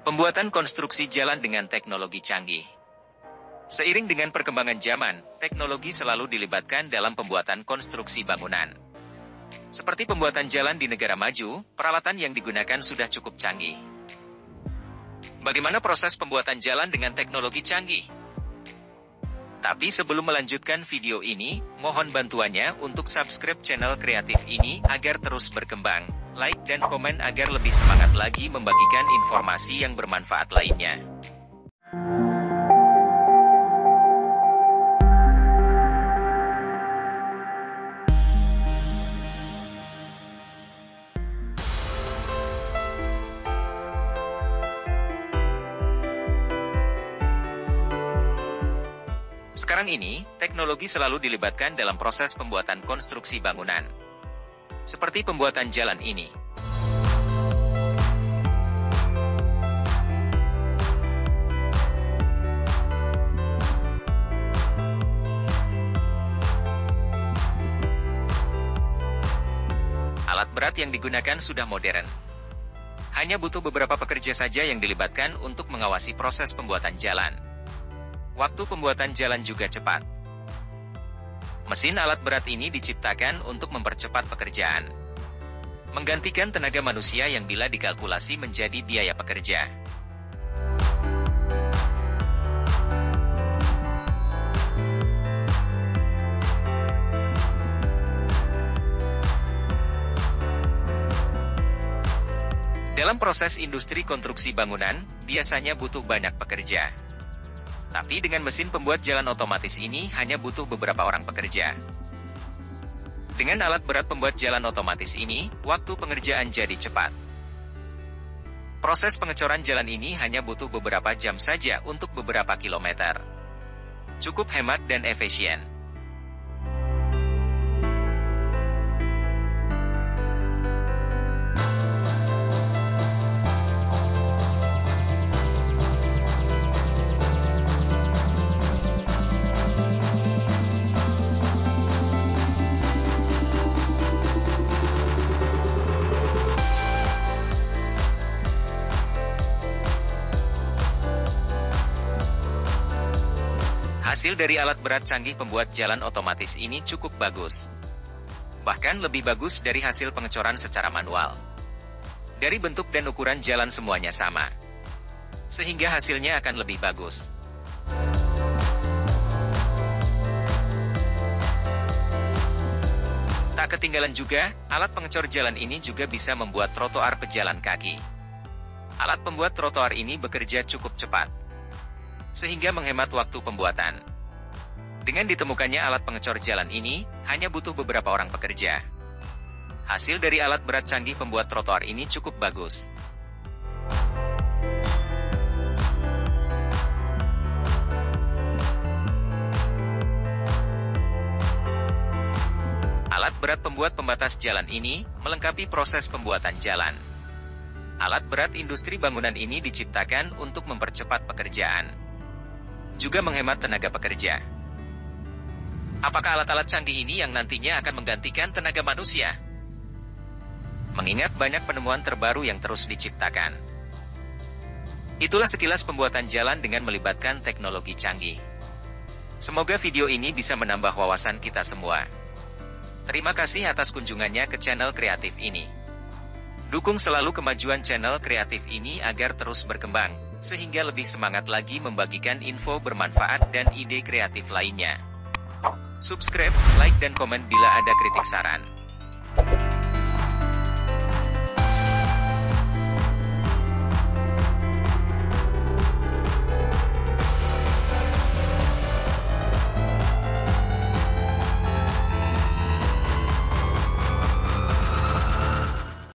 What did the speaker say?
Pembuatan konstruksi jalan dengan teknologi canggih. Seiring dengan perkembangan zaman, teknologi selalu dilibatkan dalam pembuatan konstruksi bangunan. Seperti pembuatan jalan di negara maju, peralatan yang digunakan sudah cukup canggih. Bagaimana proses pembuatan jalan dengan teknologi canggih? Tapi sebelum melanjutkan video ini, mohon bantuannya untuk subscribe channel kreatif ini agar terus berkembang, like dan komen agar lebih semangat lagi membagikan informasi yang bermanfaat lainnya. Sekarang ini, teknologi selalu dilibatkan dalam proses pembuatan konstruksi bangunan. Seperti pembuatan jalan ini. Alat berat yang digunakan sudah modern. Hanya butuh beberapa pekerja saja yang dilibatkan untuk mengawasi proses pembuatan jalan. Waktu pembuatan jalan juga cepat. Mesin alat berat ini diciptakan untuk mempercepat pekerjaan. Menggantikan tenaga manusia yang bila dikalkulasi menjadi biaya pekerja. Dalam proses industri konstruksi bangunan, biasanya butuh banyak pekerja. Tapi dengan mesin pembuat jalan otomatis ini hanya butuh beberapa orang pekerja. Dengan alat berat pembuat jalan otomatis ini, waktu pengerjaan jadi cepat. Proses pengecoran jalan ini hanya butuh beberapa jam saja untuk beberapa kilometer. Cukup hemat dan efisien. Hasil dari alat berat canggih pembuat jalan otomatis ini cukup bagus. Bahkan lebih bagus dari hasil pengecoran secara manual. Dari bentuk dan ukuran jalan semuanya sama. Sehingga hasilnya akan lebih bagus. Tak ketinggalan juga, alat pengecor jalan ini juga bisa membuat trotoar pejalan kaki. Alat pembuat trotoar ini bekerja cukup cepat sehingga menghemat waktu pembuatan. Dengan ditemukannya alat pengecor jalan ini, hanya butuh beberapa orang pekerja. Hasil dari alat berat canggih pembuat trotoar ini cukup bagus. Alat berat pembuat pembatas jalan ini melengkapi proses pembuatan jalan. Alat berat industri bangunan ini diciptakan untuk mempercepat pekerjaan juga menghemat tenaga pekerja. Apakah alat-alat canggih ini yang nantinya akan menggantikan tenaga manusia? Mengingat banyak penemuan terbaru yang terus diciptakan. Itulah sekilas pembuatan jalan dengan melibatkan teknologi canggih. Semoga video ini bisa menambah wawasan kita semua. Terima kasih atas kunjungannya ke channel kreatif ini. Dukung selalu kemajuan channel kreatif ini agar terus berkembang sehingga lebih semangat lagi membagikan info bermanfaat dan ide kreatif lainnya. Subscribe, like dan komen bila ada kritik saran.